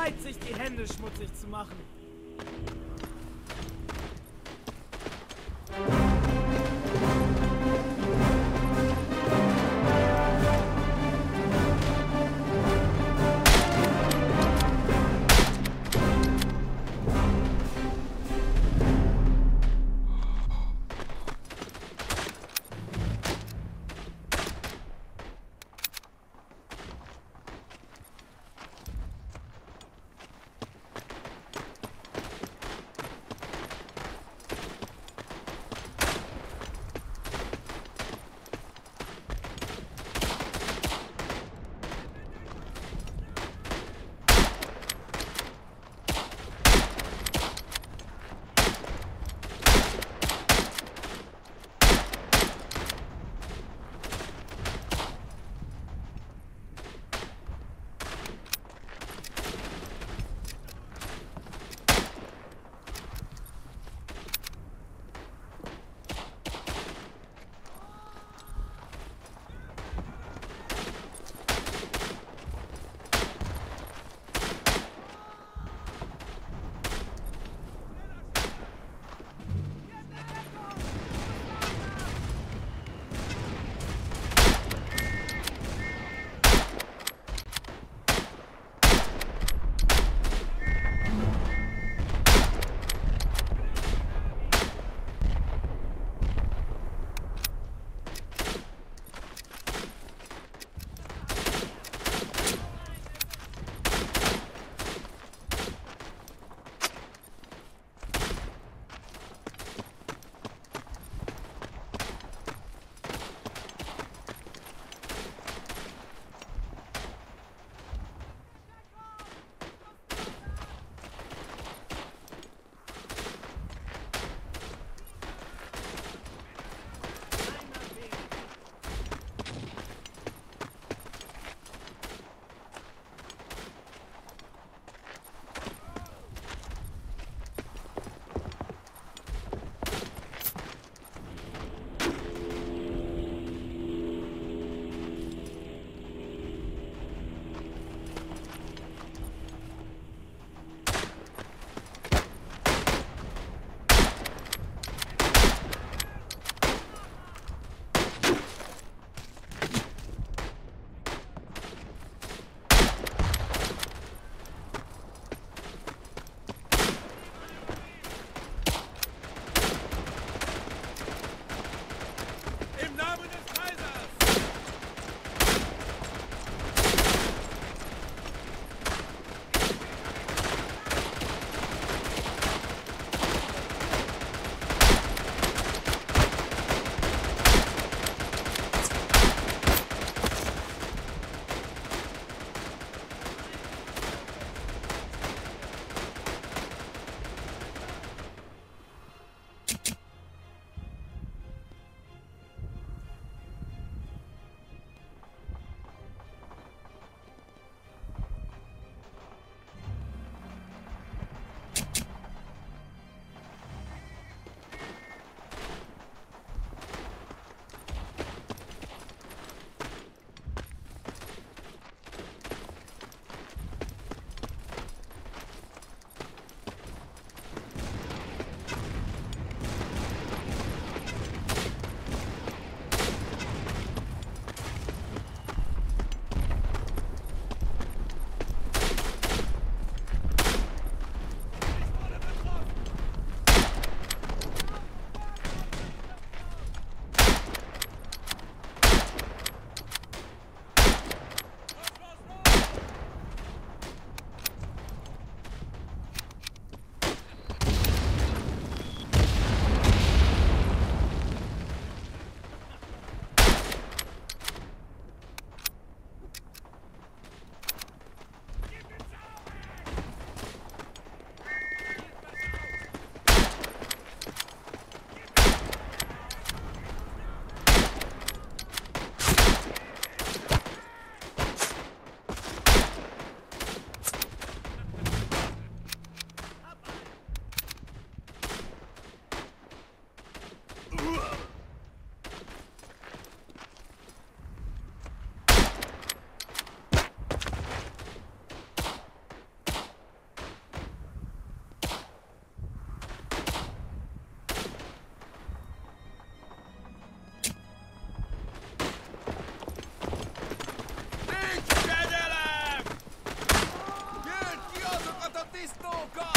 Zeit, sich die Hände schmutzig zu machen. リストか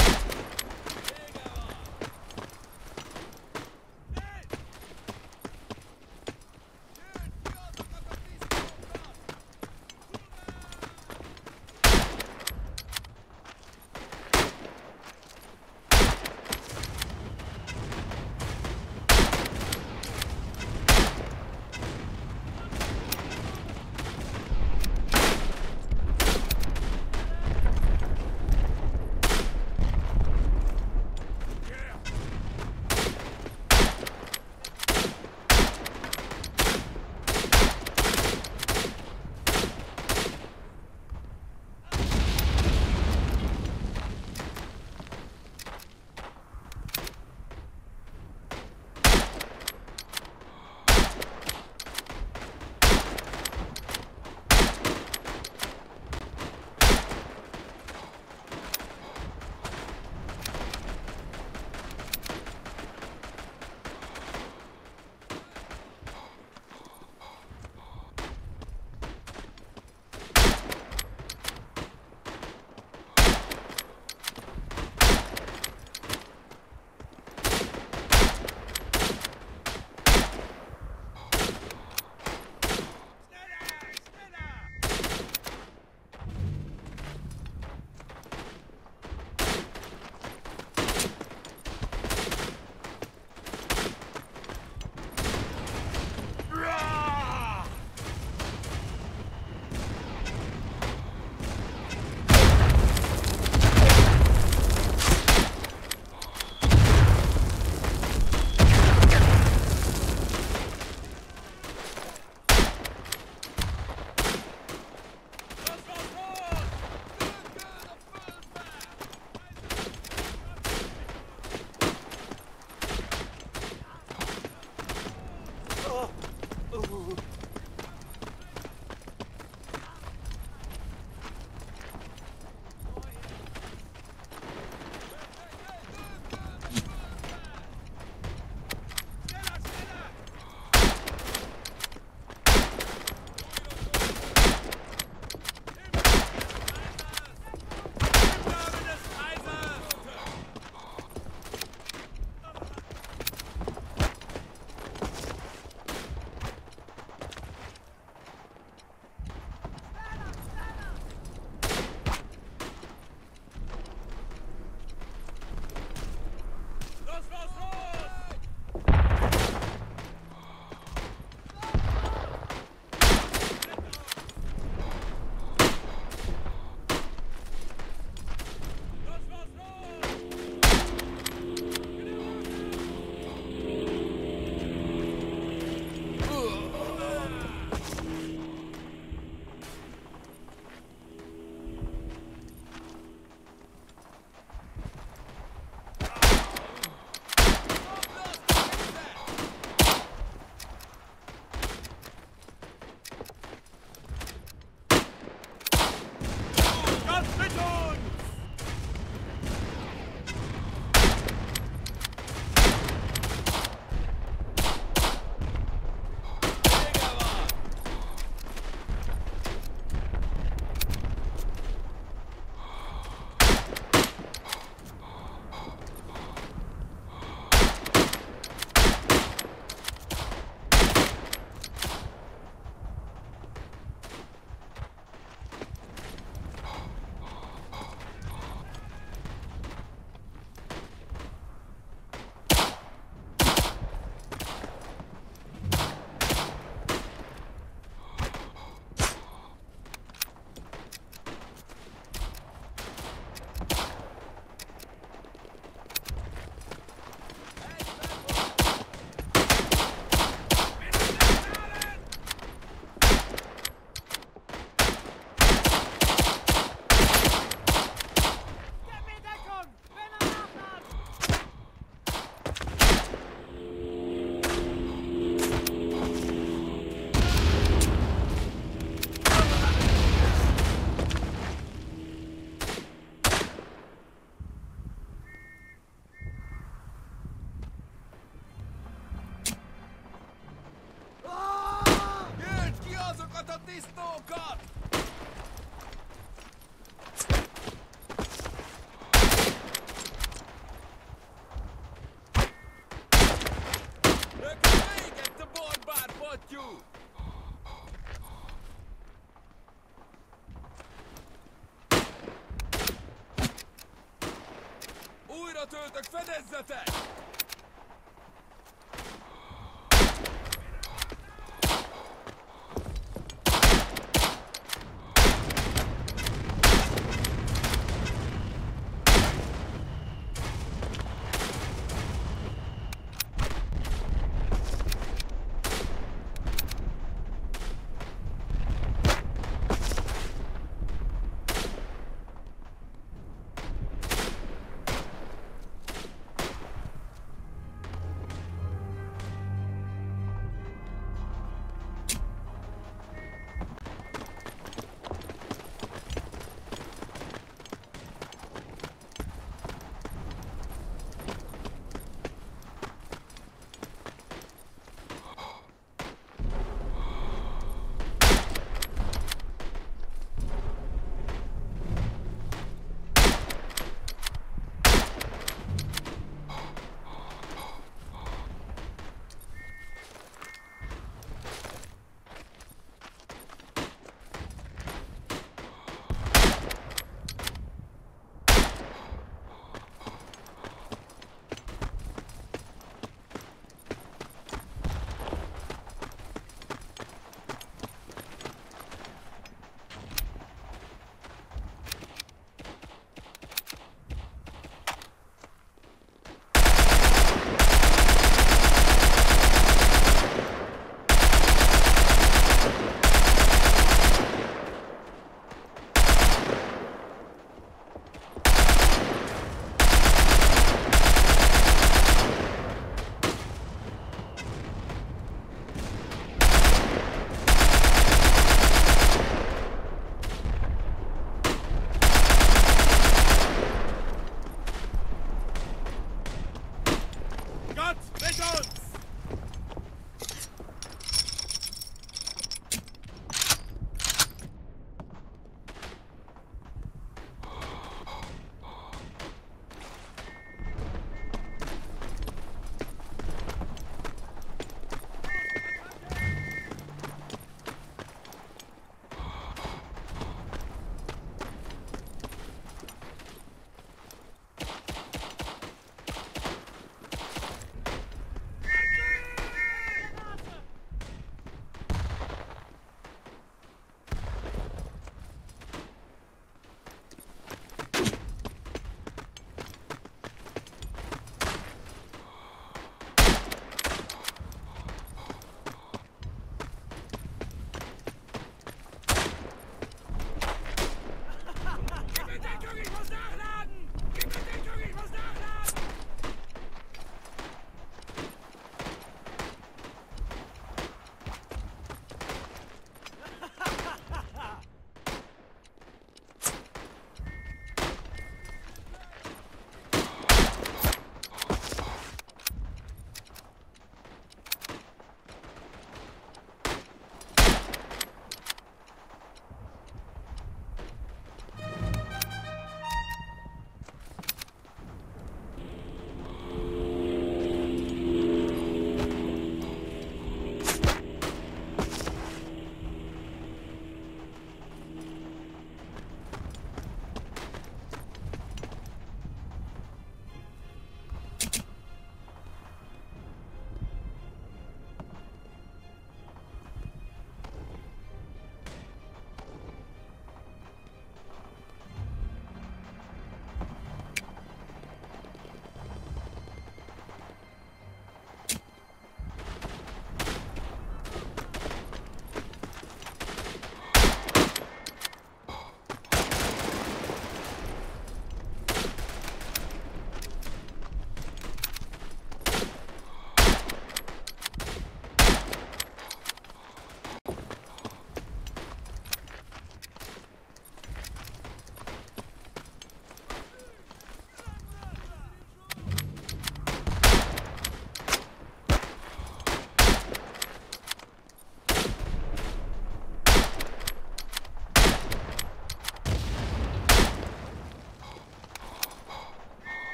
Pistolkat!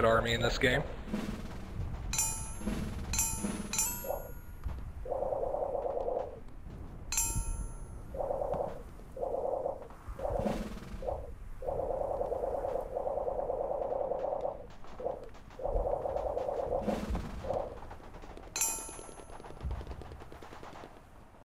Red Army in this game.